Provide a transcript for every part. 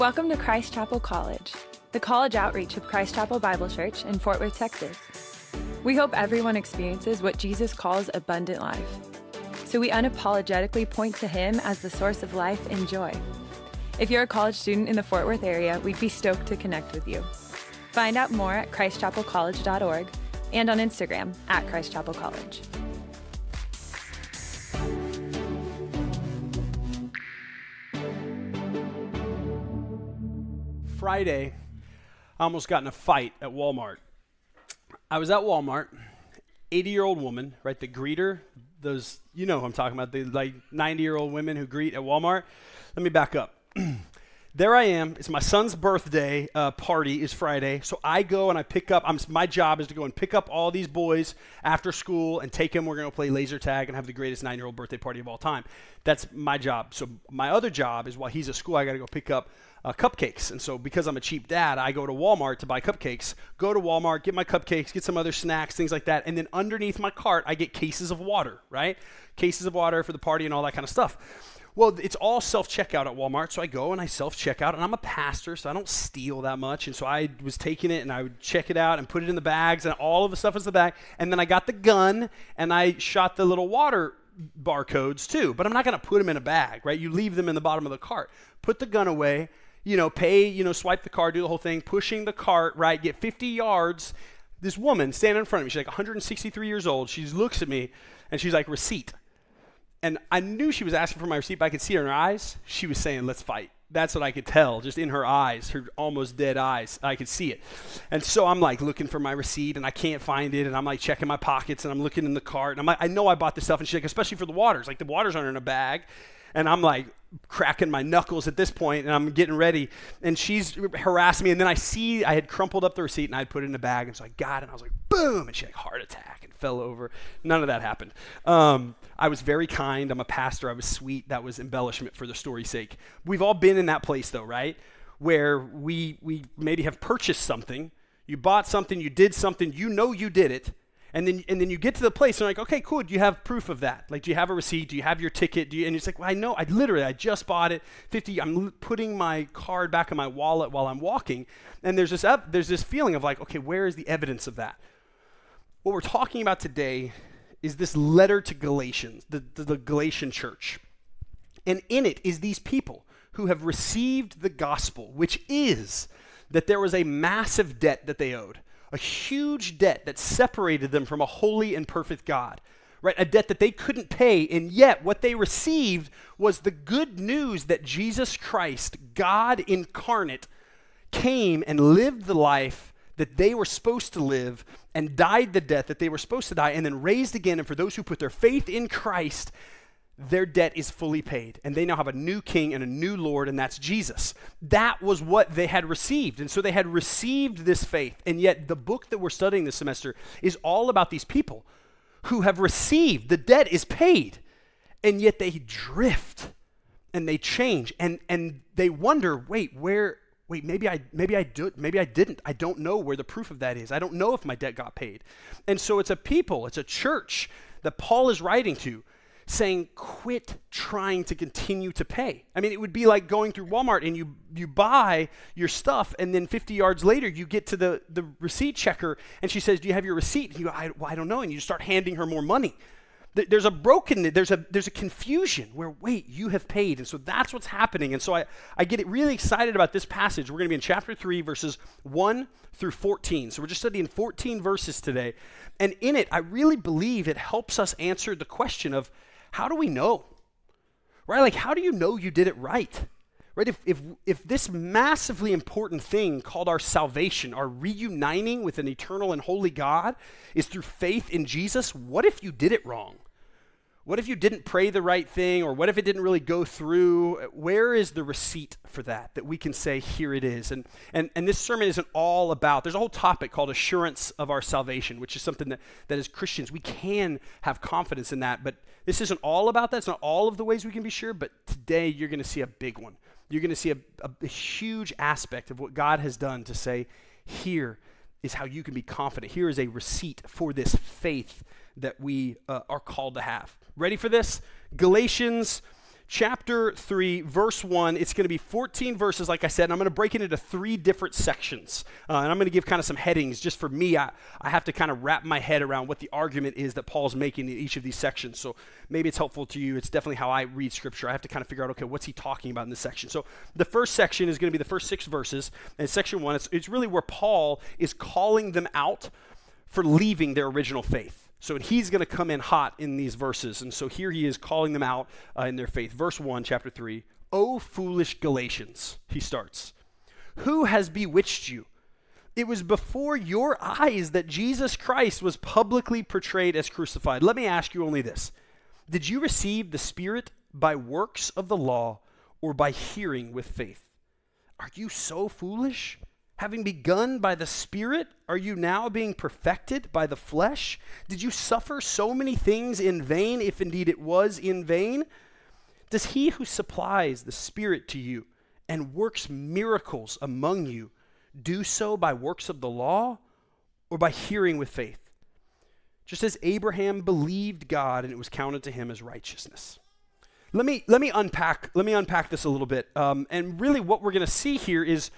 Welcome to Christ Chapel College, the college outreach of Christ Chapel Bible Church in Fort Worth, Texas. We hope everyone experiences what Jesus calls abundant life. So we unapologetically point to Him as the source of life and joy. If you're a college student in the Fort Worth area, we'd be stoked to connect with you. Find out more at christchapelcollege.org and on Instagram at Christ Chapel College. Friday, I almost got in a fight at Walmart. I was at Walmart, 80 year old woman, right? The greeter, those, you know who I'm talking about, the like 90 year old women who greet at Walmart. Let me back up. there I am. It's my son's birthday uh, party is Friday, so I go and I pick up. I'm, my job is to go and pick up all these boys after school and take them. We're going to play laser tag and have the greatest nine-year-old birthday party of all time. That's my job. So my other job is while he's at school, I got to go pick up uh, cupcakes. And so because I'm a cheap dad, I go to Walmart to buy cupcakes. Go to Walmart, get my cupcakes, get some other snacks, things like that, and then underneath my cart, I get cases of water. Right, cases of water for the party and all that kind of stuff. Well, it's all self checkout at Walmart. So I go and I self checkout, and I'm a pastor, so I don't steal that much. And so I was taking it and I would check it out and put it in the bags, and all of the stuff was the bag. And then I got the gun and I shot the little water barcodes too. But I'm not going to put them in a bag, right? You leave them in the bottom of the cart. Put the gun away, you know, pay, you know, swipe the card, do the whole thing, pushing the cart, right? Get 50 yards. This woman standing in front of me, she's like 163 years old. She looks at me and she's like, receipt. And I knew she was asking for my receipt, but I could see her in her eyes. She was saying, let's fight. That's what I could tell, just in her eyes, her almost dead eyes. I could see it. And so I'm like looking for my receipt and I can't find it. And I'm like checking my pockets and I'm looking in the cart. And I'm like, I know I bought this stuff. And she's like, especially for the waters. Like the waters aren't in a bag. And I'm like cracking my knuckles at this point and I'm getting ready. And she's harassing me. And then I see I had crumpled up the receipt and I had put it in a bag. And so I got it. And I was like, boom. And she like heart attack fell over. None of that happened. Um, I was very kind. I'm a pastor. I was sweet. That was embellishment for the story's sake. We've all been in that place though, right? Where we we maybe have purchased something, you bought something, you did something, you know you did it, and then and then you get to the place and like, okay, cool. Do you have proof of that? Like, do you have a receipt? Do you have your ticket? Do you, and it's like, well, I know. I literally, I just bought it. Fifty. I'm putting my card back in my wallet while I'm walking, and there's this up. there's this feeling of like, okay, where is the evidence of that? What we're talking about today is this letter to Galatians, the, the, the Galatian church. And in it is these people who have received the gospel, which is that there was a massive debt that they owed, a huge debt that separated them from a holy and perfect God, right? A debt that they couldn't pay, and yet what they received was the good news that Jesus Christ, God incarnate, came and lived the life that they were supposed to live and died the death that they were supposed to die and then raised again. And for those who put their faith in Christ, their debt is fully paid. And they now have a new king and a new Lord, and that's Jesus. That was what they had received. And so they had received this faith. And yet, the book that we're studying this semester is all about these people who have received. The debt is paid. And yet they drift and they change and, and they wonder wait, where, wait, maybe I maybe I do maybe I didn't. I don't know where the proof of that is. I don't know if my debt got paid. And so it's a people, it's a church that Paul is writing to saying quit trying to continue to pay. I mean, it would be like going through Walmart and you you buy your stuff and then 50 yards later you get to the the receipt checker and she says, "Do you have your receipt?" And you go, I, well, I don't know." And you start handing her more money there's a brokenness, there's a, there's a confusion where, wait, you have paid. And so that's what's happening. And so I, I get really excited about this passage. We're going to be in chapter 3, verses 1 through 14. So we're just studying 14 verses today. And in it, I really believe it helps us answer the question of how do we know? Right? Like, how do you know you did it right? Right? If, if, if this massively important thing called our salvation, our reuniting with an eternal and holy God, is through faith in Jesus, what if you did it wrong? What if you didn't pray the right thing, or what if it didn't really go through? Where is the receipt for that that we can say, here it is? And, and, and this sermon isn't all about, there's a whole topic called assurance of our salvation, which is something that, that as Christians we can have confidence in that. But this isn't all about that. It's not all of the ways we can be sure, but today you're going to see a big one you're going to see a, a, a, huge aspect of what God has done to say, here is how you can be confident. Here is a receipt for this faith that we uh, are called to have. Ready for this? Galatians chapter 3, verse 1. It's going to be 14 verses, like I said, and I'm going to break it into three different sections. Uh, and I'm going to give kind of some headings. Just for me, I, I have to kind of wrap my head around what the argument is that Paul's making in each of these sections. So maybe it's helpful to you. It's definitely how I read Scripture. I have to kind of figure out, okay, what's he talking about in this section? So the first section is going to be the first six verses. And section one, it's, it's really where Paul is calling them out for leaving their original faith. So he's going to come in hot in these verses. And so here he is calling them out uh, in their faith. Verse 1, chapter 3. O foolish Galatians, he starts. Who has bewitched you? It was before your eyes that Jesus Christ was publicly portrayed as crucified. Let me ask you only this Did you receive the Spirit by works of the law or by hearing with faith? Are you so foolish? Having begun by the Spirit, are you now being perfected by the flesh? Did you suffer so many things in vain, if indeed it was in vain? Does he who supplies the Spirit to you and works miracles among you do so by works of the law or by hearing with faith? Just as Abraham believed God and it was counted to him as righteousness. Let me, let me, unpack, let me unpack this a little bit. Um, and really, what we're going to see here is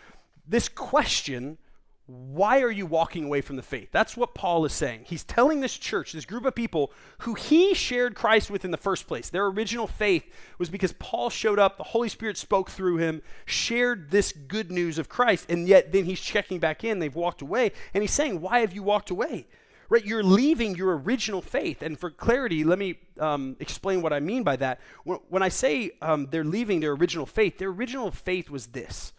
this question why are you walking away from the faith? That's what Paul is saying. He's telling this church, this group of people who he shared Christ with in the first place. Their original faith was because Paul showed up, the Holy Spirit spoke through him, shared this good news of Christ, and yet then he's checking back in, they've walked away, and he's saying, Why have you walked away? Right? You're leaving your original faith. And for clarity, let me um, explain what I mean by that. When, when I say um, they're leaving their original faith, their original faith was this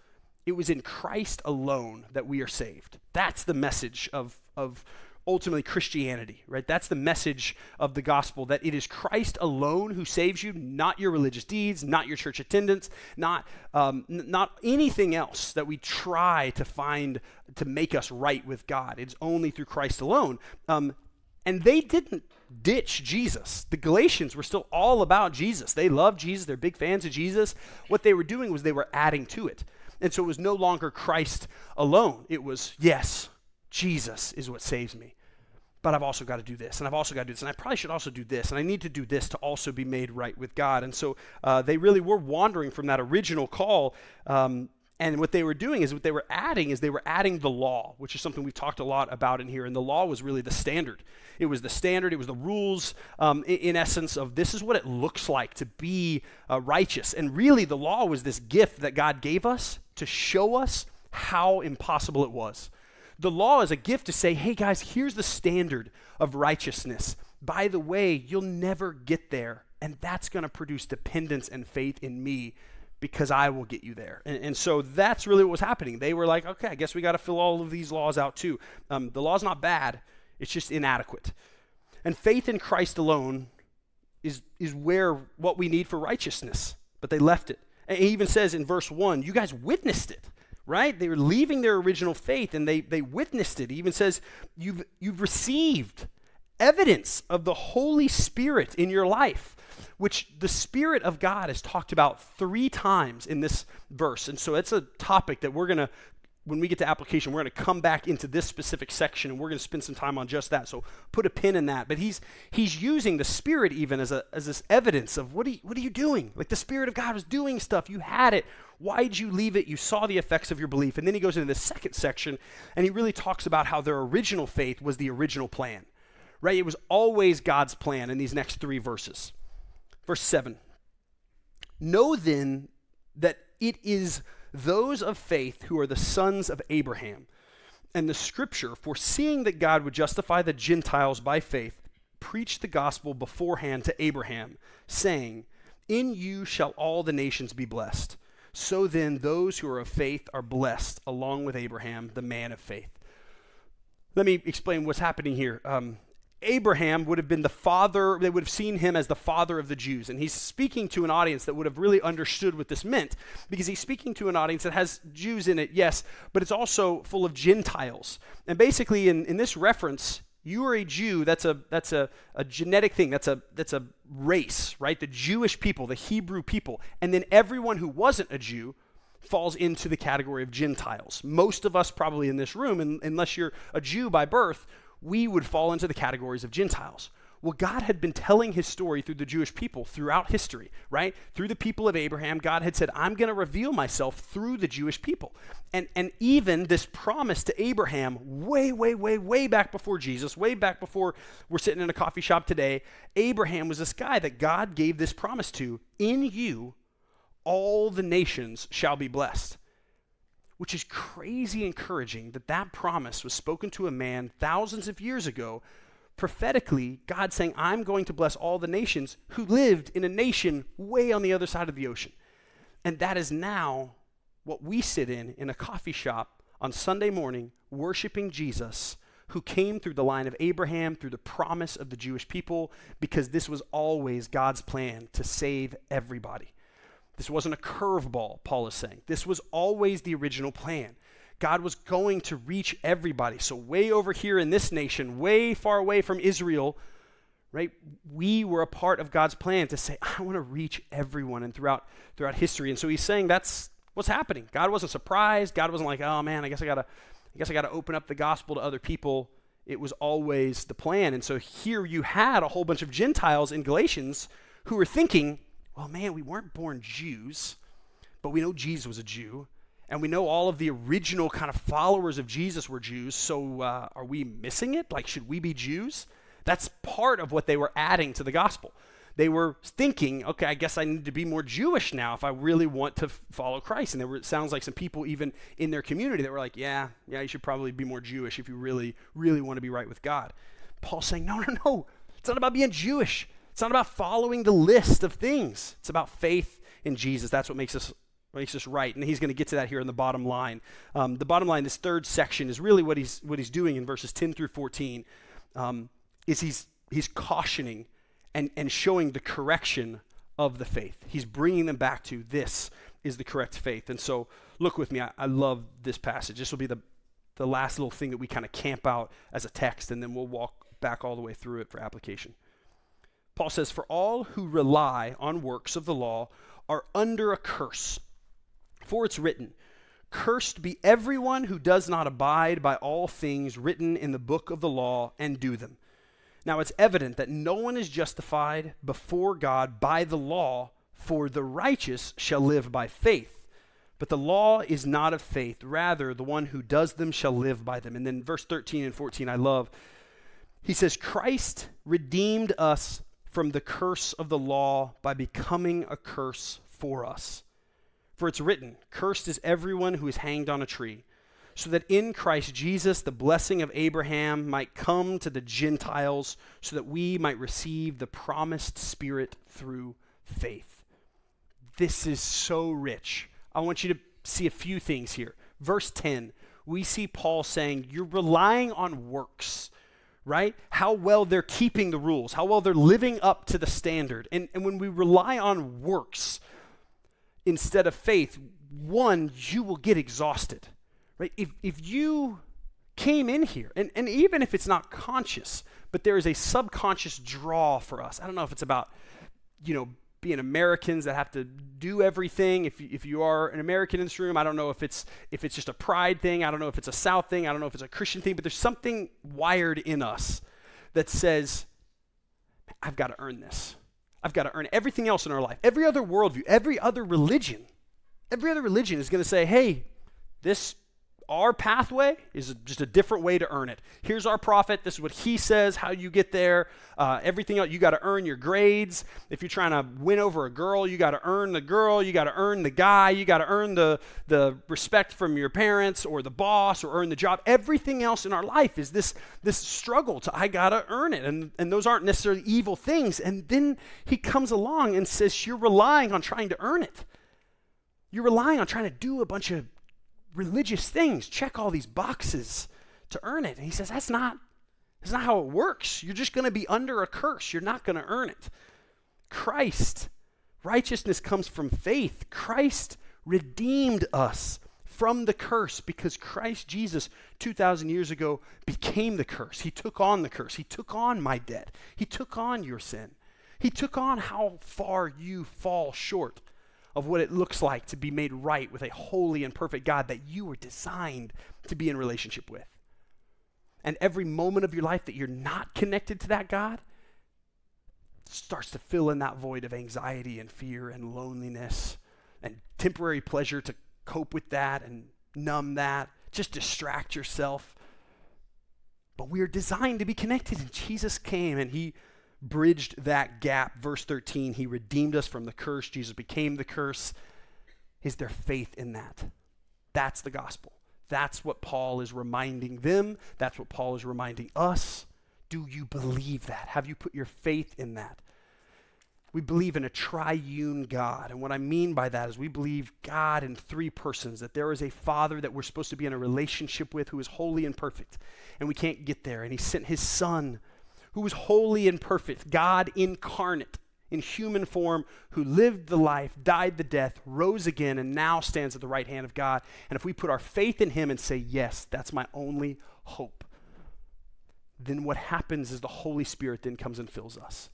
it was in Christ alone that we are saved. That's the message of, of ultimately Christianity, right? That's the message of the gospel that it is Christ alone who saves you, not your religious deeds, not your church attendance, not, um, not anything else that we try to find to make us right with God. It's only through Christ alone. Um, and they didn't ditch Jesus. The Galatians were still all about Jesus. They loved Jesus, they're big fans of Jesus. What they were doing was they were adding to it. And so it was no longer Christ alone. It was, yes, Jesus is what saves me. But I've also got to do this, and I've also got to do this, and I probably should also do this, and I need to do this to also be made right with God. And so uh, they really were wandering from that original call um, and what they were doing is what they were adding is they were adding the law, which is something we've talked a lot about in here. And the law was really the standard. It was the standard, it was the rules, um, in, in, essence, of this is what it looks like to be uh, righteous. And really, the law was this gift that God gave us to show us how impossible it was. The law is a gift to say, hey guys, here's the standard of righteousness. By the way, you'll never get there. And that's going to produce dependence and faith in me because I will get you there. And, and, so that's really what was happening. They were like, okay, I guess we got to fill all of these laws out too. Um, the law's not bad, it's just inadequate. And faith in Christ alone is, is where what we need for righteousness. But they left it. And he even says in verse 1, you guys witnessed it, right? They were leaving their original faith and they, they witnessed it. He even says, you've, you've received evidence of the Holy Spirit in your life which the Spirit of God is talked about three times in this verse. And so it's a topic that we're going to, when we get to application, we're going to come back into this specific section and we're going to spend some time on just that. So put a pin in that. But he's he's using the Spirit even as a as this evidence of what are you, what are you doing? Like the Spirit of God was doing stuff. You had it. Why'd you leave it? You saw the effects of your belief. And then he goes into the second section and he really talks about how their original faith was the original plan. Right? It was always God's plan in these next three verses. Verse 7 Know then that it is those of faith who are the sons of Abraham. And the scripture, foreseeing that God would justify the Gentiles by faith, preached the gospel beforehand to Abraham, saying, In you shall all the nations be blessed. So then, those who are of faith are blessed, along with Abraham, the man of faith. Let me explain what's happening here. Um, Abraham would have been the father, they would have seen him as the father of the Jews. And he's speaking to an audience that would have really understood what this meant because he's speaking to an audience that has Jews in it, yes, but it's also full of Gentiles. And basically, in, in this reference, you are a Jew, that's a that's a, a genetic thing, that's a that's a race, right? The Jewish people, the Hebrew people. And then everyone who wasn't a Jew falls into the category of Gentiles. Most of us probably in this room, unless you're a Jew by birth, we would fall into the categories of Gentiles. Well, God had been telling his story through the Jewish people throughout history, right? Through the people of Abraham, God had said, I'm going to reveal myself through the Jewish people. And, and even this promise to Abraham, way, way, way, way back before Jesus, way back before we're sitting in a coffee shop today, Abraham was this guy that God gave this promise to In you, all the nations shall be blessed which is crazy encouraging that that promise was spoken to a man thousands of years ago prophetically, God saying, I'm going to bless all the nations who lived in a nation way on the other side of the ocean. And that is now what we sit in in a coffee shop on Sunday morning, worshiping Jesus, who came through the line of Abraham, through the promise of the Jewish people, because this was always God's plan to save everybody. This wasn't a curveball, Paul is saying. This was always the original plan. God was going to reach everybody. So, way over here in this nation, way far away from Israel, right? We were a part of God's plan to say, I want to reach everyone and throughout throughout history. And so he's saying that's what's happening. God wasn't surprised. God wasn't like, oh man, I guess I gotta I guess I gotta open up the gospel to other people. It was always the plan. And so here you had a whole bunch of Gentiles in Galatians who were thinking, well, man, we weren't born Jews, but we know Jesus was a Jew. And we know all of the original kind of followers of Jesus were Jews, so uh, are we missing it? Like, should we be Jews? That's part of what they were adding to the gospel. They were thinking, okay, I guess I need to be more Jewish now if I really want to follow Christ. And there were, it sounds like some people even in their community that were like, yeah, yeah, you should probably be more Jewish if you really, really want to be right with God. Paul's saying, no, no, no. It's not about being Jewish. It's not about following the list of things. It's about faith in Jesus. That's what makes us makes us right. And he's going to get to that here in the bottom line. Um, the bottom line, this third section, is really what he's what he's doing in verses 10 through 14. Um, is he's he's cautioning and and showing the correction of the faith. He's bringing them back to this is the correct faith. And so, look with me. I, I love this passage. This will be the the last little thing that we kind of camp out as a text, and then we'll walk back all the way through it for application. Paul says, For all who rely on works of the law are under a curse. For it's written, Cursed be everyone who does not abide by all things written in the book of the law and do them. Now it's evident that no one is justified before God by the law, for the righteous shall live by faith. But the law is not of faith. Rather, the one who does them shall live by them. And then verse 13 and 14, I love. He says, Christ redeemed us from the curse of the law by becoming a curse for us. For it's written, Cursed is everyone who is hanged on a tree, so that in Christ Jesus the blessing of Abraham might come to the Gentiles, so that we might receive the promised Spirit through faith. This is so rich. I want you to see a few things here. Verse 10, we see Paul saying, You're relying on works right? How well they're keeping the rules, how well they're living up to the standard. And, and when we rely on works, instead of faith, one, you will get exhausted. Right? If, if you came in here, and, and even if it's not conscious, but there is a subconscious draw for us. I don't know if it's about, you know, being Americans that have to do everything. If you, if you are an American in this room, I don't know if it's if it's just a pride thing. I don't know if it's a South thing. I don't know if it's a Christian thing. But there's something wired in us that says, "I've got to earn this. I've got to earn everything else in our life. Every other worldview, every other religion, every other religion is going to say, hey, this our pathway is just a different way to earn it. Here's our prophet. This is what he says, how you get there. Uh, everything else, you got to earn your grades. If you're trying to win over a girl, you got to earn the girl. You got to earn the guy. You got to earn the, the respect from your parents or the boss or earn the job. Everything else in our life is this, this struggle to, I got to earn it. And, and those aren't necessarily evil things. And then he comes along and says, You're relying on trying to earn it. You're relying on trying to do a bunch of religious things, check all these boxes to earn it. And he says, that's not, that's not how it works. You're just going to be under a curse. You're not going to earn it. Christ, righteousness comes from faith. Christ redeemed us from the curse because Christ Jesus 2,000 years ago became the curse. He took on the curse. He took on my debt. He took on your sin. He took on how far you fall short of what it looks like to be made right with a holy and perfect God that you were designed to be in relationship with. And every moment of your life that you're not connected to that God, starts to fill in that void of anxiety and fear and loneliness and temporary pleasure to cope with that and numb that. Just distract yourself. But we are designed to be connected, and Jesus came and He bridged that gap. Verse 13, He redeemed us from the curse. Jesus became the curse. Is there faith in that? That's the gospel. That's what Paul is reminding them. That's what Paul is reminding us. Do you believe that? Have you put your faith in that? We believe in a triune God. And what I mean by that is we believe God in three persons, that there is a Father that we're supposed to be in a relationship with who is holy and perfect. And we can't get there. And He sent His Son, who was holy and perfect, God incarnate in human form, who lived the life, died the death, rose again, and now stands at the right hand of God. And if we put our faith in Him and say, Yes, that's my only hope, then what happens is the Holy Spirit then comes and fills us.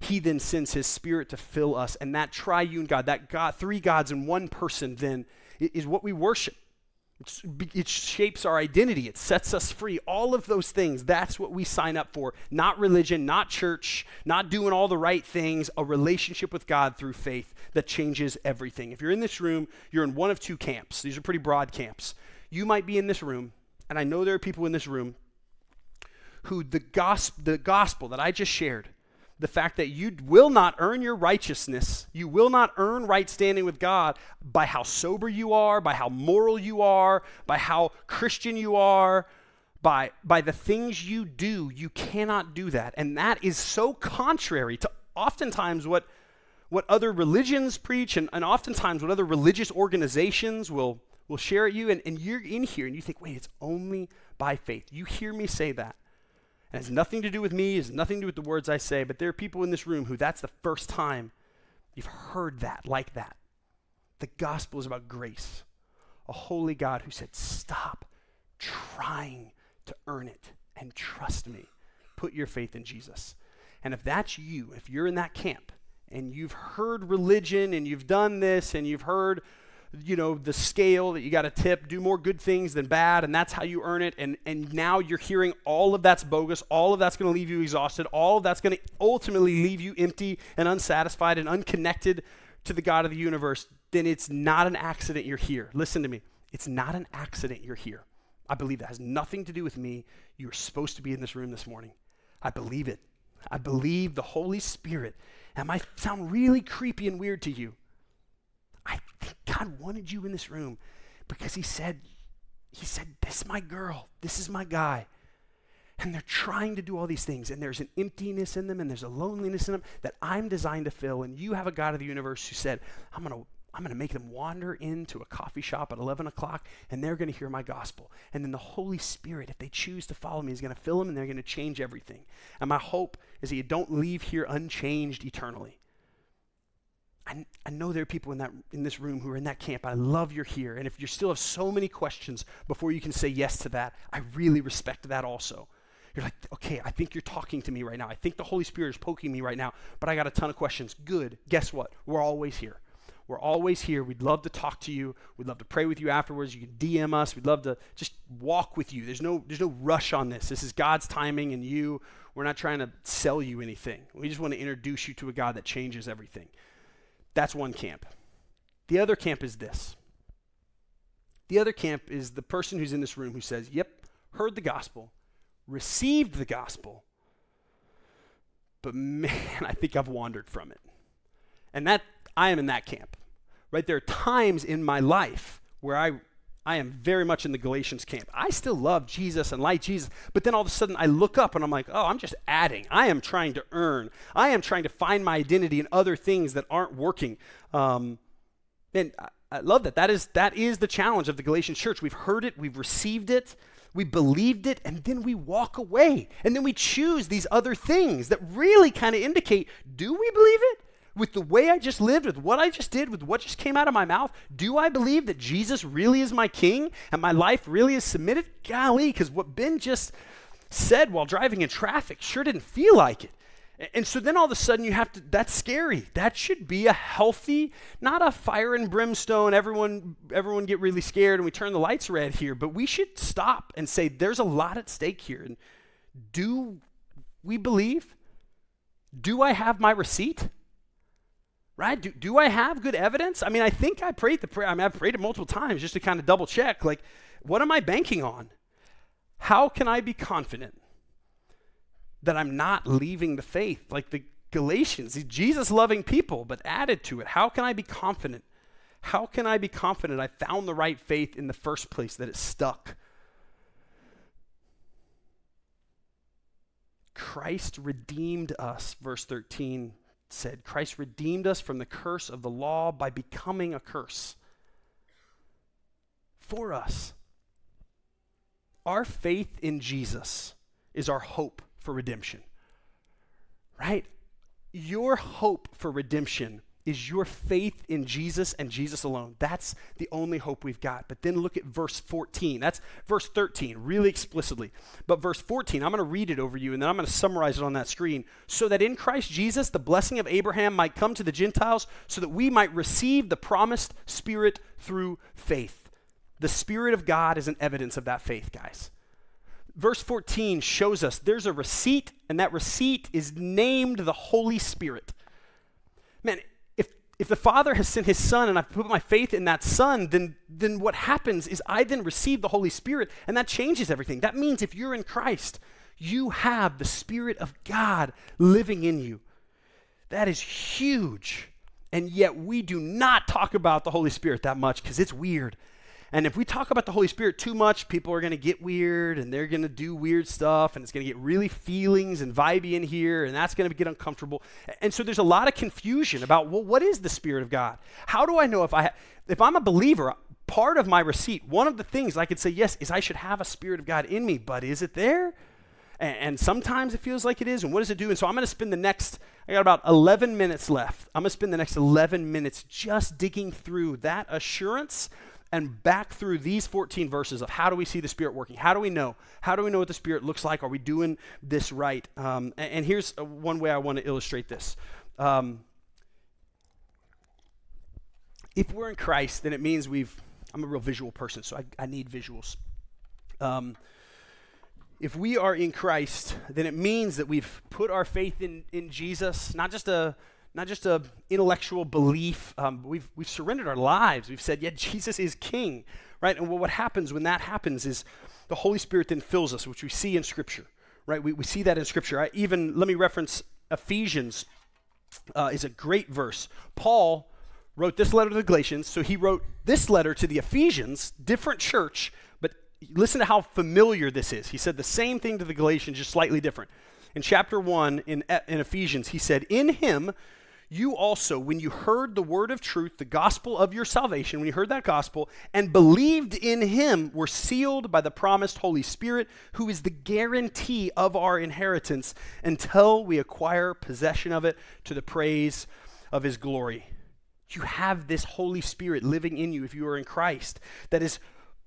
He then sends his spirit to fill us. And that triune God, that God, three gods in one person, then is what we worship. It's, it shapes our identity. It sets us free. All of those things, that's what we sign up for. Not religion, not church, not doing all the right things, a relationship with God through faith that changes everything. If you're in this room, you're in one of two camps. These are pretty broad camps. You might be in this room, and I know there are people in this room who the, gos- the gospel that I just shared, the fact that you will not earn your righteousness, you will not earn right standing with God by how sober you are, by how moral you are, by how Christian you are, by, by the things you do. You cannot do that. And that is so contrary to oftentimes what, what other religions preach and, and oftentimes what other religious organizations will, will share at you. And, and you're in here and you think, wait, it's only by faith. You hear me say that. It has nothing to do with me, it has nothing to do with the words I say, but there are people in this room who that's the first time you've heard that like that. The gospel is about grace. A holy God who said, Stop trying to earn it and trust me. Put your faith in Jesus. And if that's you, if you're in that camp and you've heard religion and you've done this and you've heard you know, the scale that you got to tip, do more good things than bad, and that's how you earn it. And, and now you're hearing all of that's bogus, all of that's going to leave you exhausted, all of that's going to ultimately leave you empty and unsatisfied and unconnected to the God of the universe, then it's not an accident you're here. Listen to me. It's not an accident you're here. I believe that has nothing to do with me. You're supposed to be in this room this morning. I believe it. I believe the Holy Spirit. That might sound really creepy and weird to you. God wanted you in this room because He said, He said, This is my girl, this is my guy. And they're trying to do all these things, and there's an emptiness in them, and there's a loneliness in them that I'm designed to fill. And you have a God of the universe who said, I'm going to I'm going to make them wander into a coffee shop at 11 o'clock and they're going to hear my gospel. And then the Holy Spirit, if they choose to follow me, is going to fill them and they're going to change everything. And my hope is that you don't leave here unchanged eternally. I, I know there are people in, that, in this room who are in that camp. I love you're here. And if you still have so many questions before you can say yes to that, I really respect that also. You're like, okay, I think you're talking to me right now. I think the Holy Spirit is poking me right now, but I got a ton of questions. Good. Guess what? We're always here. We're always here. We'd love to talk to you. We'd love to pray with you afterwards. You can DM us. We'd love to just walk with you. There's no, there's no rush on this. This is God's timing and you. We're not trying to sell you anything. We just want to introduce you to a God that changes everything. That's one camp. The other camp is this. The other camp is the person who's in this room who says, Yep, heard the gospel, received the gospel, but man, I think I've wandered from it. And that, I am in that camp. Right? There are times in my life where I I am very much in the Galatians camp. I still love Jesus and like Jesus, but then all of a sudden I look up and I'm like, oh, I'm just adding. I am trying to earn. I am trying to find my identity in other things that aren't working. Um, and I, I love that. That is that is the challenge of the Galatian church. We've heard it, we've received it, we believed it, and then we walk away, and then we choose these other things that really kind of indicate: Do we believe it? With the way I just lived, with what I just did, with what just came out of my mouth, do I believe that Jesus really is my king and my life really is submitted? Golly, because what Ben just said while driving in traffic sure didn't feel like it. And so then all of a sudden you have to, that's scary. That should be a healthy, not a fire and brimstone, everyone, everyone get really scared and we turn the lights red here, but we should stop and say there's a lot at stake here. And do we believe? Do I have my receipt? Right? Do, do I have good evidence? I mean, I think I prayed the prayer. I mean, I've prayed it multiple times just to kind of double check. Like, what am I banking on? How can I be confident that I'm not leaving the faith like the Galatians, Jesus loving people, but added to it? How can I be confident? How can I be confident I found the right faith in the first place, that it stuck? Christ redeemed us, verse 13 said. Christ redeemed us from the curse of the law by becoming a curse for us. Our faith in Jesus is our hope for redemption. Right? Your hope for redemption is your faith in Jesus and Jesus alone. That's the only hope we've got. But then look at verse 14. That's verse 13, really explicitly. But verse 14, I'm going to read it over you and then I'm going to summarize it on that screen. So that in Christ Jesus, the blessing of Abraham might come to the Gentiles, so that we might receive the promised Spirit through faith. The Spirit of God is an evidence of that faith, guys. Verse 14 shows us there's a receipt, and that receipt is named the Holy Spirit. Man, if, the Father has sent his Son and I've put my faith in that Son, then, then what happens is I then receive the Holy Spirit, and that changes everything. That means if you're in Christ, you have the Spirit of God living in you. That is huge. And yet we do not talk about the Holy Spirit that much because it's weird. And if we talk about the Holy Spirit too much, people are going to get weird and they're going to do weird stuff and it's going to get really feelings and vibey in here and that's going to get uncomfortable. And so there's a lot of confusion about well, what is the Spirit of God? How do I know if I ha- if I'm a believer? Part of my receipt, one of the things I could say yes is I should have a Spirit of God in me, but is it there? And, and sometimes it feels like it is. And what does it do? And so I'm going to spend the next, I got about 11 minutes left. I'm going to spend the next 11 minutes just digging through that assurance and back through these 14 verses of how do we see the Spirit working? How do we know? How do we know what the Spirit looks like? Are we doing this right? Um, and, and, here's one way I want to illustrate this. Um, if we're in Christ, then it means we've, I'm a real visual person, so I, I need visuals. Um, if we are in Christ, then it means that we've put our faith in, in Jesus, not just a not just a intellectual belief. Um, we've, we've surrendered our lives. We've said, yeah, Jesus is king, right? And what happens when that happens is the Holy Spirit then fills us, which we see in Scripture, right? We, we see that in Scripture. I even, let me reference Ephesians uh, is a great verse. Paul wrote this letter to the Galatians, so he wrote this letter to the Ephesians, different church, but listen to how familiar this is. He said the same thing to the Galatians, just slightly different. In chapter 1 in, in Ephesians, he said, In him you also, when you heard the word of truth, the gospel of your salvation, when you heard that gospel and believed in him, were sealed by the promised Holy Spirit, who is the guarantee of our inheritance until we acquire possession of it to the praise of his glory. You have this Holy Spirit living in you if you are in Christ that is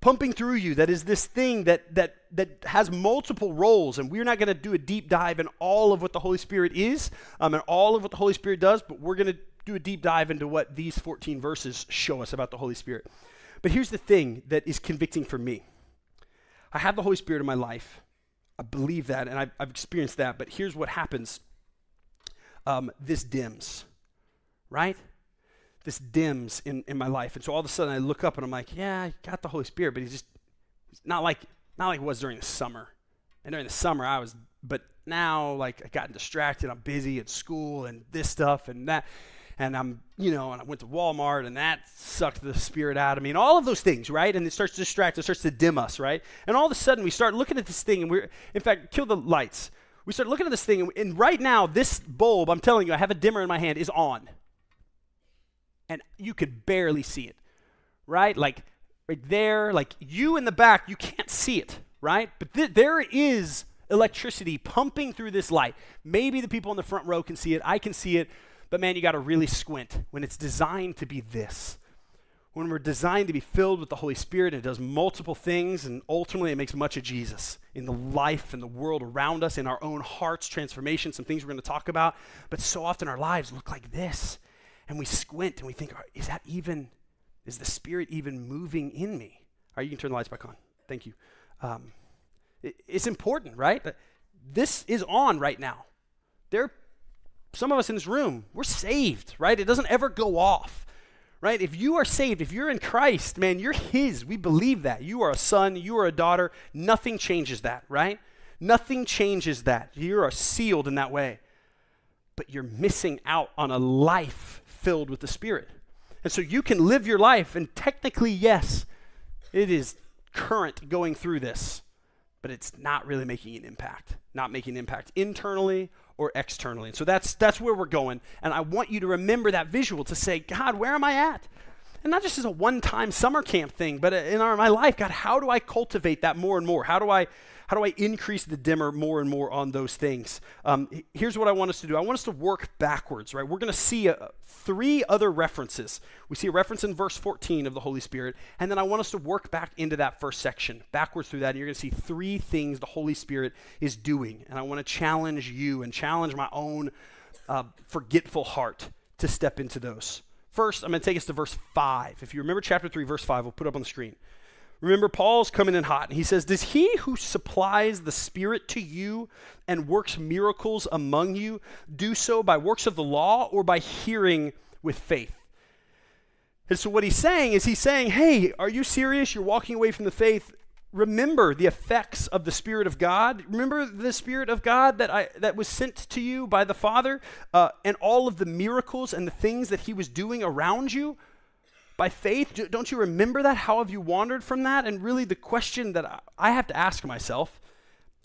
pumping through you that is this thing that that that has multiple roles and we're not going to do a deep dive in all of what the holy spirit is um, and all of what the holy spirit does but we're going to do a deep dive into what these 14 verses show us about the holy spirit. But here's the thing that is convicting for me. I have the holy spirit in my life. I believe that and i've, I've experienced that but here's what happens um, this dims right this dims in, in my life. And so all of a sudden I look up and I'm like, yeah, I got the Holy Spirit, but he's just he's not like not like it was during the summer. And during the summer I was but now like I got distracted. I'm busy at school and this stuff and that and I'm, you know, and I went to Walmart and that sucked the spirit out of me and all of those things, right? And it starts to distract, it starts to dim us, right? And all of a sudden we start looking at this thing and we're in fact kill the lights. We start looking at this thing and, and right now this bulb, I'm telling you, I have a dimmer in my hand, is on and you could barely see it, right? Like right there, like you in the back, you can't see it, right? But th- there is electricity pumping through this light. Maybe the people in the front row can see it, I can see it, but man, you got to really squint when it's designed to be this. When we're designed to be filled with the Holy Spirit, and it does multiple things, and ultimately it makes much of Jesus in the life and the world around us, in our own hearts, transformation, some things we're going to talk about. But so often our lives look like this and we squint and we think, is that even, is the Spirit even moving in me? All right, you can turn the lights back on. Thank you. Um, it, it's important, right? This is on right now. There some of us in this room, we're saved, right? It doesn't ever go off, right? If you are saved, if you're in Christ, man, you're His. We believe that. You are a son, you are a daughter. Nothing changes that, right? Nothing changes that. You are sealed in that way. But you're missing out on a life filled with the Spirit. And so you can live your life, and technically, yes, it is current going through this, but it's not really making an impact, not making an impact internally or externally. And so that's that's where we're going. And I want you to remember that visual to say, God, where am I at? And not just as a one-time summer camp thing, but in our, my life, God, how do I cultivate that more and more? How do I how do I increase the dimmer more and more on those things? Um, here's what I want us to do. I want us to work backwards, right? We're going to see three other references. We see a reference in verse 14 of the Holy Spirit, and then I want us to work back into that first section, backwards through that, and you're going to see three things the Holy Spirit is doing. And I want to challenge you and challenge my own uh, forgetful heart to step into those. First, I'm going to take us to verse 5. If you remember chapter 3, verse 5, we'll put it up on the screen. Remember, Paul's coming in hot, and he says, Does he who supplies the Spirit to you and works miracles among you do so by works of the law or by hearing with faith? And so, what he's saying is, he's saying, Hey, are you serious? You're walking away from the faith. Remember the effects of the Spirit of God. Remember the Spirit of God that, I, that was sent to you by the Father uh, and all of the miracles and the things that he was doing around you by faith. Don't you remember that? How have you wandered from that? And really, the question that I have to ask myself,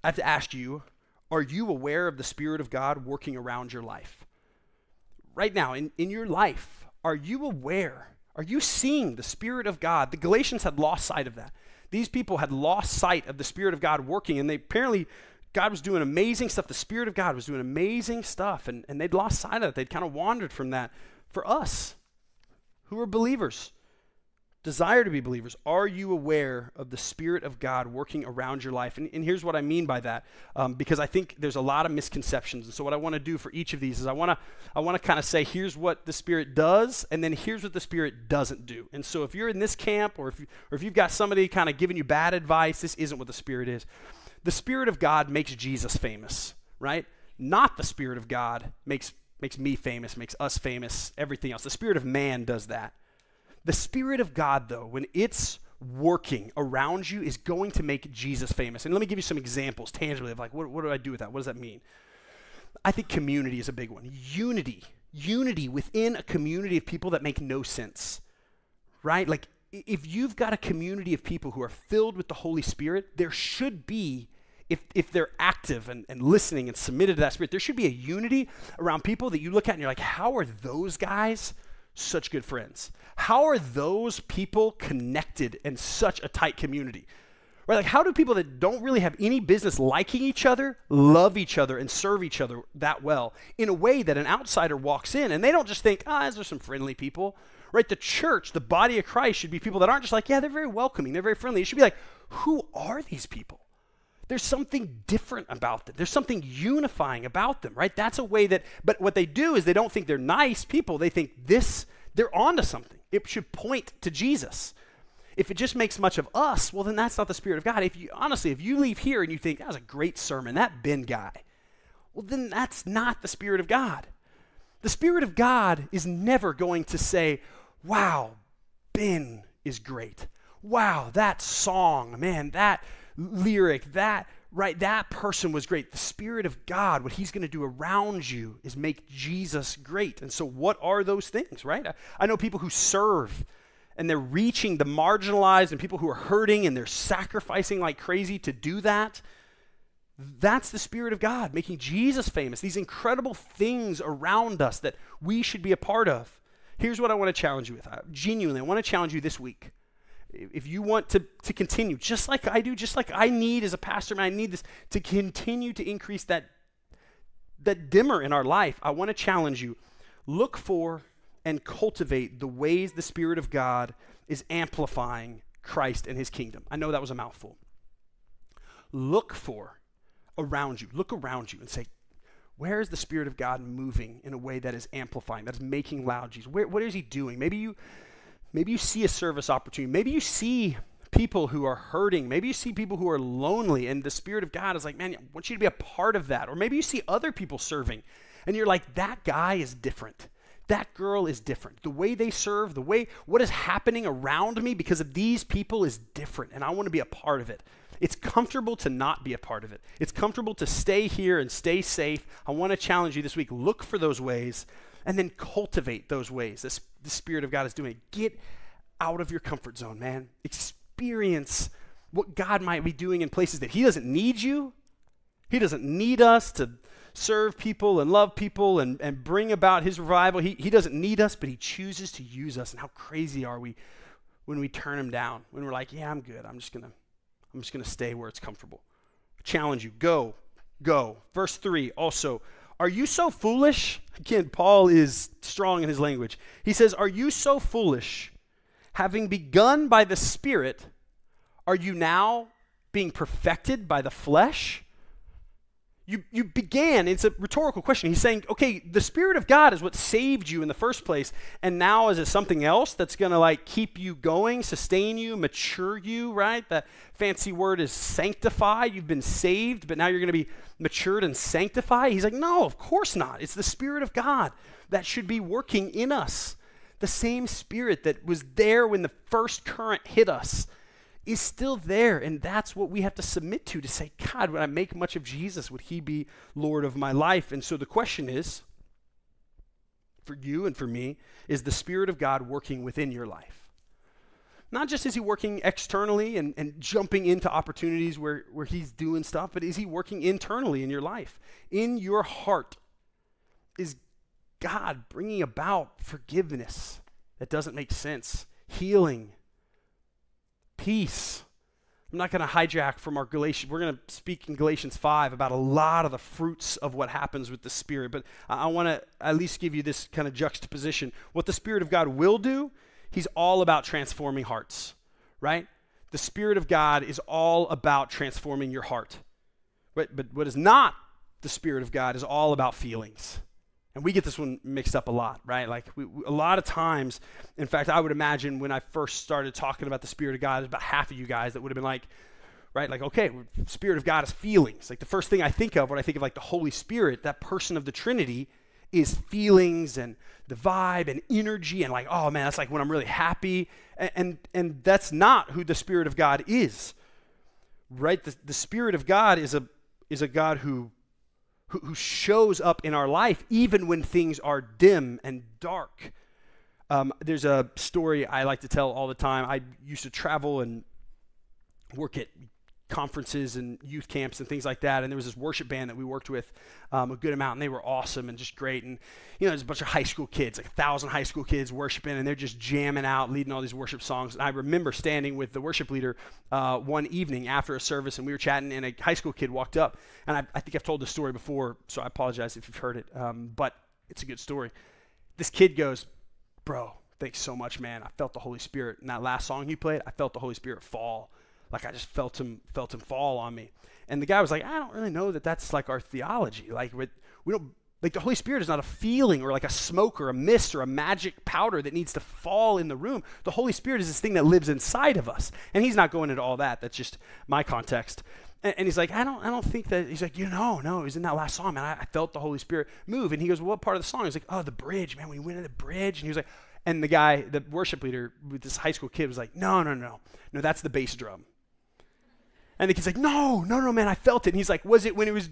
I have to ask you, are you aware of the Spirit of God working around your life? Right now, in, in your life, are you aware? Are you seeing the Spirit of God? The Galatians had lost sight of that. These people had lost sight of the Spirit of God working, and they apparently, God was doing amazing stuff. The Spirit of God was doing amazing stuff, and, and they'd lost sight of it. They'd kind of wandered from that. For us, who are believers, desire to be believers, are you aware of the Spirit of God working around your life? And, and here's what I mean by that, um, because I think there's a lot of misconceptions. And so, what I want to do for each of these is I want to I want to kind of say, here's what the Spirit does, and then here's what the Spirit doesn't do. And so, if you're in this camp, or if or if you've got somebody kind of giving you bad advice, this isn't what the Spirit is. The Spirit of God makes Jesus famous, right? Not the Spirit of God makes makes me famous, makes us famous, everything else. The spirit of man does that. The spirit of God, though, when it's working around you, is going to make Jesus famous. And let me give you some examples tangibly of like, what, what do I do with that? What does that mean? I think community is a big one. Unity. Unity within a community of people that make no sense, right? Like, if you've got a community of people who are filled with the Holy Spirit, there should be if, if they're active and, and listening and submitted to that spirit, there should be a unity around people that you look at and you're like, how are those guys such good friends? How are those people connected in such a tight community? Right? Like, how do people that don't really have any business liking each other love each other and serve each other that well in a way that an outsider walks in and they don't just think, ah, oh, those are some friendly people? Right? The church, the body of Christ, should be people that aren't just like, yeah, they're very welcoming, they're very friendly. It should be like, who are these people? There's something different about them. There's something unifying about them, right? That's a way that, but what they do is they don't think they're nice people. They think this, they're onto something. It should point to Jesus. If it just makes much of us, well, then that's not the Spirit of God. If you, honestly, if you leave here and you think, that was a great sermon, that Ben guy, well, then that's not the Spirit of God. The Spirit of God is never going to say, wow, Ben is great. Wow, that song, man, that lyric, that right that person was great. The spirit of god what he's going to do around you is make jesus great. And so what are those things right? I, I, know people who serve and they're reaching the marginalized and people who are hurting and they're sacrificing like crazy to do that. That's the spirit of god making jesus famous. These incredible things around us that we should be a part of. Here's what i want to challenge you with. I, genuinely i want to challenge you this week if you want to, to continue, just like I do, just like I need as a pastor, man, I need this to continue to increase that, that dimmer in our life, I want to challenge you. Look for and cultivate the ways the Spirit of God is amplifying Christ and his kingdom. I know that was a mouthful. Look for around you, look around you and say, where is the Spirit of God moving in a way that is amplifying, that is making loud Jesus? Where, what is he doing? Maybe you Maybe you see a service opportunity. Maybe you see people who are hurting. Maybe you see people who are lonely, and the Spirit of God is like, man, I want you to be a part of that. Or maybe you see other people serving, And you're like, that guy is different. That girl is different. The way they serve, the way, what is happening around me because of these people is different. And I want to be a part of it. It's comfortable to not be a part of it. It's comfortable to stay here and stay safe. I want to challenge you this week look for those ways and then cultivate those ways. This, the Spirit of God is doing. Get out of your comfort zone, man. Experience what God might be doing in places that He doesn't need you. He doesn't need us to serve people and love people and, and bring about His revival. He, he doesn't need us, but He chooses to use us. And how crazy are we when we turn Him down? When we're like, yeah, I'm good. I'm just going to I'm just going to stay where it's comfortable. I challenge you go, go. Verse 3 also, are you so foolish? Again, Paul is strong in his language. He says, Are you so foolish? Having begun by the Spirit, are you now being perfected by the flesh? You, you began, it's a rhetorical question. He's saying, okay, the Spirit of God is what saved you in the first place. And now is it something else that's going to like keep you going, sustain you, mature you, right? That fancy word is sanctify. You've been saved, but now you're going to be matured and sanctified. He's like, no, of course not. It's the Spirit of God that should be working in us. The same Spirit that was there when the first current hit us is still there. And that's what we have to submit to to say, God, when I make much of Jesus, would he be Lord of my life? And so the question is for you and for me, is the Spirit of God working within your life? Not just is he working externally and, and jumping into opportunities where, where he's doing stuff, but is he working internally in your life? In your heart, is God bringing about forgiveness that doesn't make sense, healing, peace. I'm not going to hijack from our Galatians. We're going to speak in Galatians 5 about a lot of the fruits of what happens with the Spirit. But I, I want to at least give you this kind of juxtaposition. What the Spirit of God will do, He's all about transforming hearts, right? The Spirit of God is all about transforming your heart. But, but what is not the Spirit of God is all about feelings. And we get this one mixed up a lot, right? Like we, we, a lot of times, in fact, I would imagine when I first started talking about the Spirit of God, about half of you guys that would have been like, right? Like, okay, Spirit of God is feelings. Like the first thing I think of when I think of like the Holy Spirit, that person of the Trinity, is feelings and the vibe and energy and like, oh man, that's like when I'm really happy. And and, and that's not who the Spirit of God is, right? The, the Spirit of God is a is a God who who, who shows up in our life even when things are dim and dark. Um, there's a story I like to tell all the time. I used to travel and work at conferences and youth camps and things like that. And there was this worship band that we worked with um, a good amount, and they were awesome and just great. And you know, there's a bunch of high school kids, like a thousand high school kids worshiping, and they're just jamming out, leading all these worship songs. And I remember standing with the worship leader uh, one evening after a service, and we were chatting, and a high school kid walked up, and I, I think I've told this story before, so I apologize if you've heard it, um, but it's a good story. This kid goes, "Bro." Thanks so much, man. I felt the Holy Spirit. In that last song you played, I felt the Holy Spirit fall like I just felt him felt him fall on me. And the guy was like, I don't really know that that's like our theology. Like we, we don't like the Holy Spirit is not a feeling or like a smoke or a mist or a magic powder that needs to fall in the room. The Holy Spirit is this thing that lives inside of us. And he's not going into all that. That's just my context. And, and he's like, I don't, I don't think that. He's like, you know, no, was in that last song, man. I, I felt the Holy Spirit move. And he goes, well, what part of the song? He's like, oh, the bridge, man. We went to the bridge. And he was like, and the guy, the worship leader with this high school kid was like, no, no, no, no, that's the bass drum. And the kid's like, no, no, no, man, I felt it. And he's like, was it when it was,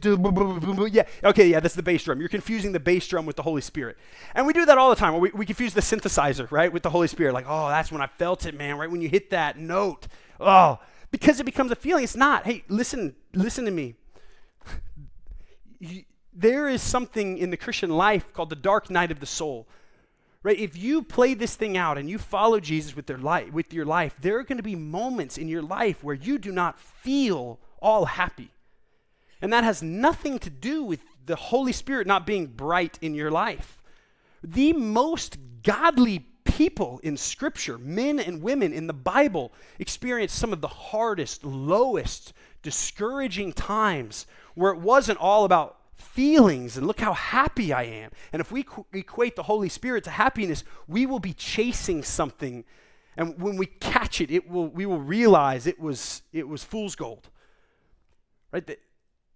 yeah, okay, yeah, that's the bass drum. You're confusing the bass drum with the Holy Spirit. And we do that all the time. We, we confuse the synthesizer, right, with the Holy Spirit. Like, oh, that's when I felt it, man, right when you hit that note. Oh, because it becomes a feeling. It's not. Hey, listen, listen to me. there is something in the Christian life called the dark night of the soul Right? If you play this thing out and you follow Jesus with, their life, with your life, there are going to be moments in your life where you do not feel all happy. And that has nothing to do with the Holy Spirit not being bright in your life. The most godly people in Scripture, men and women in the Bible, experience some of the hardest, lowest, discouraging times where it wasn't all about feelings and look how happy I am. And if we qu- equate the Holy Spirit to happiness, we will be chasing something. And when we catch it, it will, we will realize it was, it was fool's gold. Right? The,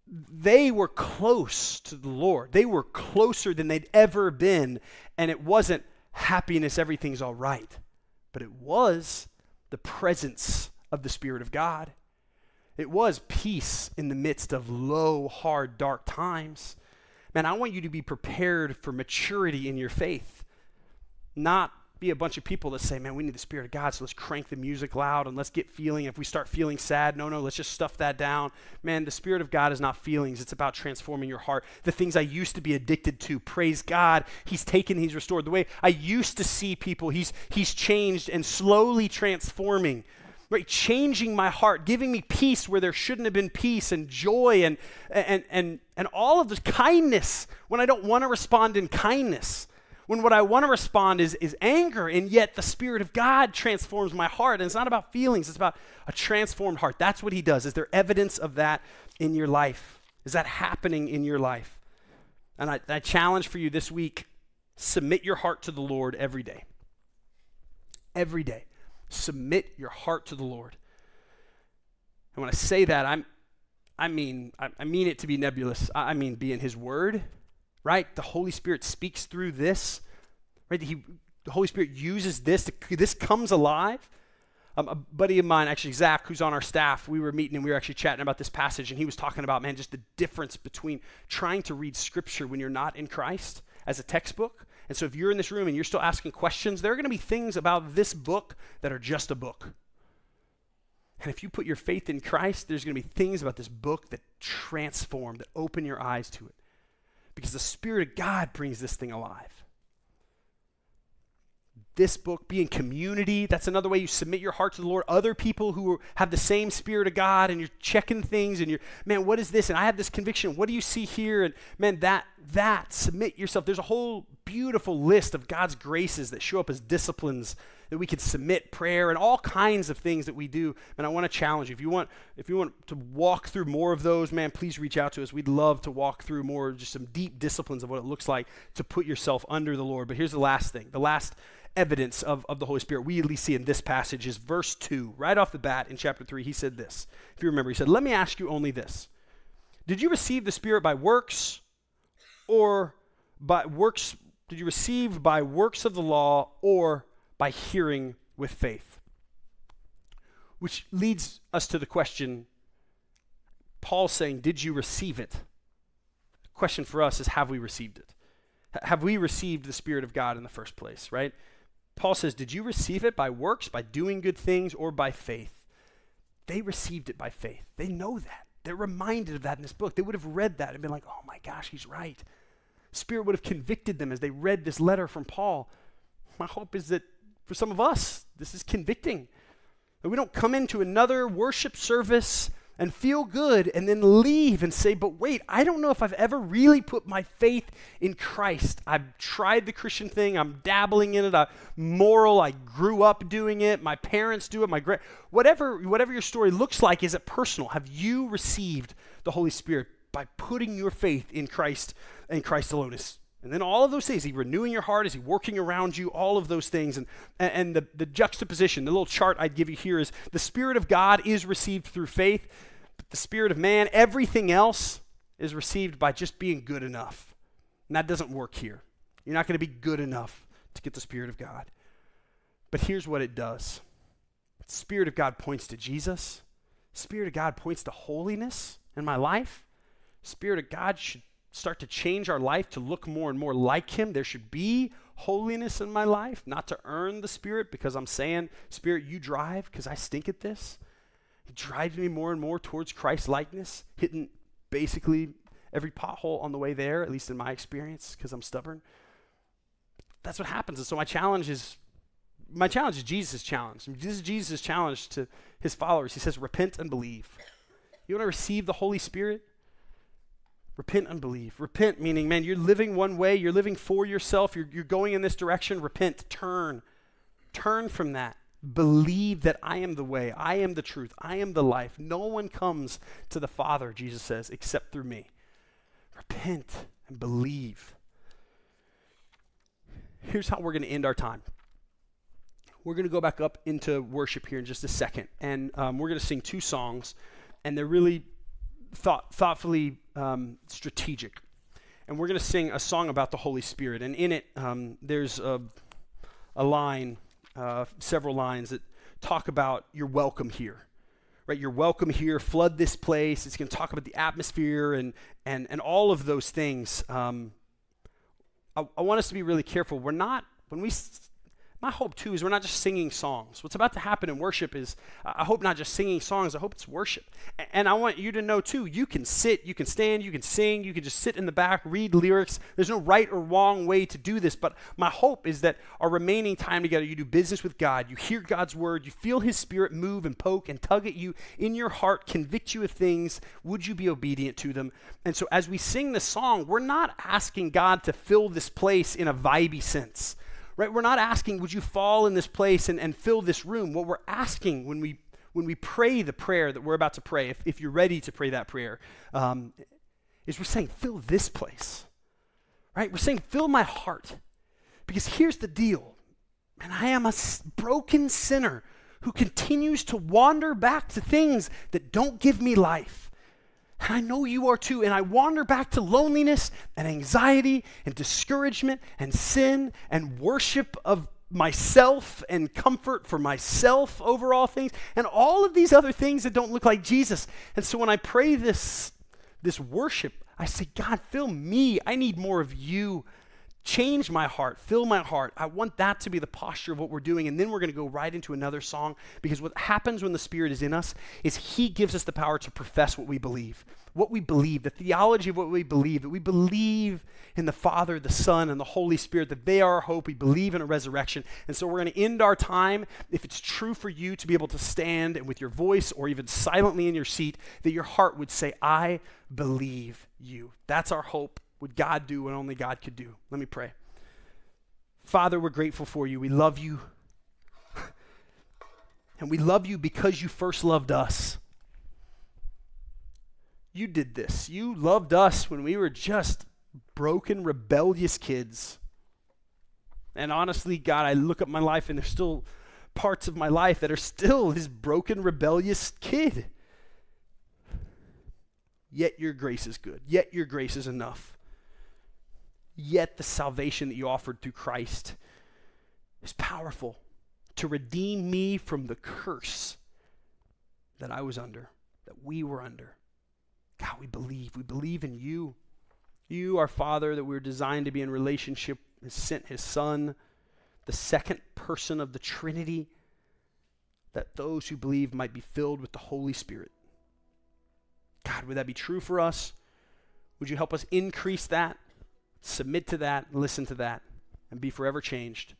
they were close to the Lord. They were closer than they'd ever been. And it wasn't happiness, everything's all right, but it was the presence of the Spirit of God. It was peace in the midst of low, hard, dark times. Man, I want you to be prepared for maturity in your faith, not be a bunch of people that say, man, we need the Spirit of God, so let's crank the music loud and let's get feeling. If we start feeling sad, no, no, let's just stuff that down. Man, the Spirit of God is not feelings, it's about transforming your heart. The things I used to be addicted to, praise God, He's taken, He's restored. The way I used to see people, He's, he's changed and slowly transforming. Right, changing my heart, giving me peace where there shouldn't have been peace and joy and, and, and, and all of this kindness when I don't want to respond in kindness when what I want to respond is, is anger, and yet the Spirit of God transforms my heart. And it's not about feelings, it's about a transformed heart. That's what He does. Is there evidence of that in your life? Is that happening in your life? And I, I challenge for you this week submit your heart to the Lord every day. Every day. Submit your heart to the Lord. And when I say that, I'm, I mean, I, I mean it to be nebulous. I, I mean, be in His Word right? The Holy Spirit speaks through this, right? He, the Holy Spirit uses this, to, this comes alive. Um, a buddy of mine, actually, Zach, who's on our staff, we were meeting and we were actually chatting about this passage, and he was talking about, man, just the difference between trying to read Scripture when you're not in Christ as a textbook. And so, if you're in this room and you're still asking questions, there are going to be things about this book that are just a book. And if you put your faith in Christ, there's going to be things about this book that transform, that open your eyes to it because the Spirit of God brings this thing alive. This book, be in community. That's another way you submit your heart to the Lord. Other people who have the same Spirit of God, and you're checking things, and you're, man, what is this? And I have this conviction. What do you see here? And man, that, that, submit yourself. There's a whole beautiful list of God's graces that show up as disciplines that we could submit prayer and all kinds of things that we do. And I want to challenge you. If you want, if you want to walk through more of those, man, please reach out to us. We'd love to walk through more, just some deep disciplines of what it looks like to put yourself under the Lord. But here's the last thing. The last evidence of, of the Holy Spirit we at least see in this passage is verse 2. Right off the bat in chapter 3, he said this. If you remember, he said, Let me ask you only this. Did you receive the Spirit by works or by works? Did you receive by works of the law or by hearing with faith. Which leads us to the question Paul saying, Did you receive it? The question for us is, Have we received it? H- have we received the Spirit of God in the first place, right? Paul says, Did you receive it by works, by doing good things, or by faith? They received it by faith. They know that. They're reminded of that in this book. They would have read that and been like, oh my gosh, he's right. Spirit would have convicted them as they read this letter from Paul. My hope is that for some of us, this is convicting. That we don't come into another worship service and feel good and then leave and say, but wait, I don't know if I've ever really put my faith in Christ. I've tried the Christian thing, I'm dabbling in it, I'm moral, I grew up doing it, my parents do it, my great whatever whatever your story looks like, is it personal? Have you received the Holy Spirit by putting your faith in Christ and Christ alone? And then all of those things, he renewing your heart? Is he working around you? All of those things. And, and the, the juxtaposition, the little chart I'd give you here is the Spirit of God is received through faith, but the Spirit of man, everything else is received by just being good enough. And that doesn't work here. You're not going to be good enough to get the Spirit of God. But here's what it does the Spirit of God points to Jesus, Spirit of God points to holiness in my life. Spirit of God should start to change our life to look more and more like Him. There should be holiness in my life, not to earn the Spirit because I'm saying, Spirit, you drive because I stink at this. He drives me more and more towards Christ likeness, hitting basically every pothole on the way there, at least in my experience, because I'm stubborn. That's what happens. And so my challenge is my challenge is Jesus' challenge. This is Jesus' challenge to his followers. He says, repent and believe. You want to receive the Holy Spirit? Repent and believe. Repent meaning, man, you're living one way, you're living for yourself, you're, you're going in this direction. Repent, turn. Turn from that. Believe that I am the way, I am the truth, I am the life. No one comes to the Father, Jesus says, except through me. Repent and believe. Here's how we're going to end our time. We're going to go back up into worship here in just a second, and um, we're going to sing two songs, and they're really thought, thoughtfully um, strategic. And we're going to sing a song about the Holy Spirit. And in it, um, there's a, a line, uh, several lines that talk about you're welcome here. Right, you're welcome here. Flood this place. It's going to talk about the atmosphere and and and all of those things. Um, I, I want us to be really careful. We're not when we my hope too is we're not just singing songs. What's about to happen in worship is, I hope not just singing songs, I hope it's worship. And I want you to know too, you can sit, you can stand, you can sing, you can just sit in the back, read lyrics. There's no right or wrong way to do this, but my hope is that our remaining time together, you do business with God, you hear God's word, you feel His Spirit move and poke and tug at you in your heart, convict you of things. Would you be obedient to them? And so as we sing this song, we're not asking God to fill this place in a vibey sense right? We're not asking, would you fall in this place and, and fill this room? What we're asking when we when we pray the prayer that we're about to pray, if, if you're ready to pray that prayer, um, is we're saying, fill this place, right? We're saying, fill my heart. Because here's the deal, and I am a broken sinner who continues to wander back to things that don't give me life. And I know you are too. And I wander back to loneliness and anxiety and discouragement and sin and worship of myself and comfort for myself over all things and all of these other things that don't look like Jesus. And so when I pray this this worship, I say, God, fill me. I need more of you. Change my heart, fill my heart. I want that to be the posture of what we're doing. And then we're going to go right into another song because what happens when the Spirit is in us is He gives us the power to profess what we believe. What we believe, the theology of what we believe, that we believe in the Father, the Son, and the Holy Spirit, that they are our hope. We believe in a resurrection. And so we're going to end our time, if it's true for you to be able to stand and with your voice or even silently in your seat, that your heart would say, I believe you. That's our hope would God do what only God could do? Let me pray. Father, we're grateful for you. We love you. and we love you because you first loved us. You did this. You loved us when we were just broken, rebellious kids. And honestly, God, I look at my life and there's still parts of my life that are still this broken, rebellious kid. Yet your grace is good. Yet your grace is enough. Yet the salvation that you offered through Christ is powerful to redeem me from the curse that I was under, that we were under. God, we believe. We believe in you. You, our Father, that we are designed to be in relationship, has sent his Son, the second person of the Trinity, that those who believe might be filled with the Holy Spirit. God, would that be true for us? Would you help us increase that? Submit to that, listen to that, and be forever changed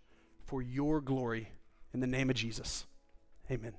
for your glory in the name of Jesus. Amen.